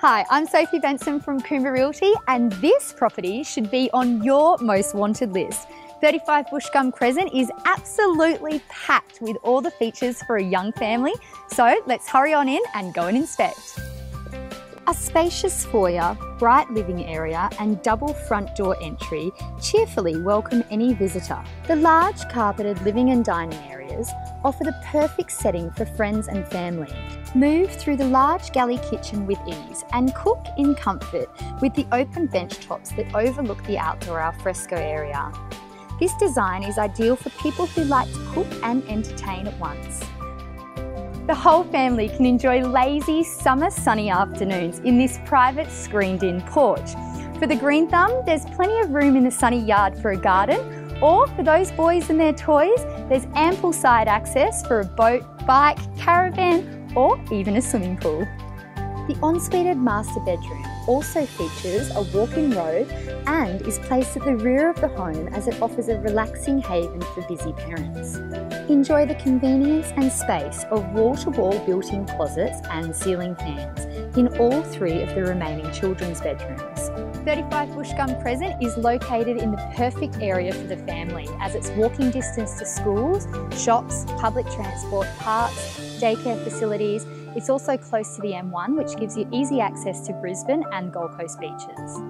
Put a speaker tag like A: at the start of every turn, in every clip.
A: Hi, I'm Sophie Benson from Coomera Realty and this property should be on your most wanted list. 35 Bushgum Crescent is absolutely packed with all the features for a young family, so let's hurry on in and go and inspect. A spacious foyer, bright living area and double front door entry cheerfully welcome any visitor. The large carpeted living and dining areas offer the perfect setting for friends and family. Move through the large galley kitchen with ease and cook in comfort with the open bench tops that overlook the outdoor alfresco area. This design is ideal for people who like to cook and entertain at once. The whole family can enjoy lazy summer sunny afternoons in this private screened in porch. For the green thumb, there's plenty of room in the sunny yard for a garden, or for those boys and their toys, there's ample side access for a boat, bike, caravan, or even a swimming pool. The ensuite master bedroom also features a walk-in robe and is placed at the rear of the home as it offers a relaxing haven for busy parents. Enjoy the convenience and space of wall-to-wall built-in closets and ceiling fans in all three of the remaining children's bedrooms. 35 Bushgum Crescent is located in the perfect area for the family as it's walking distance to schools, shops, public transport, parks, daycare facilities. It's also close to the M1, which gives you easy access to Brisbane and Gold Coast beaches.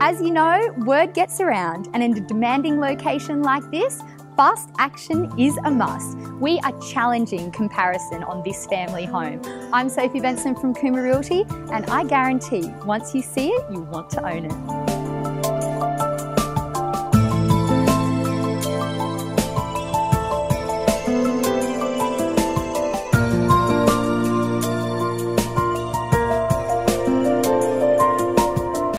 A: As you know, word gets around, and in a demanding location like this, fast action is a must. We are challenging comparison on this family home. I'm Sophie Benson from Coomera Realty, and I guarantee once you see it, you want to own it.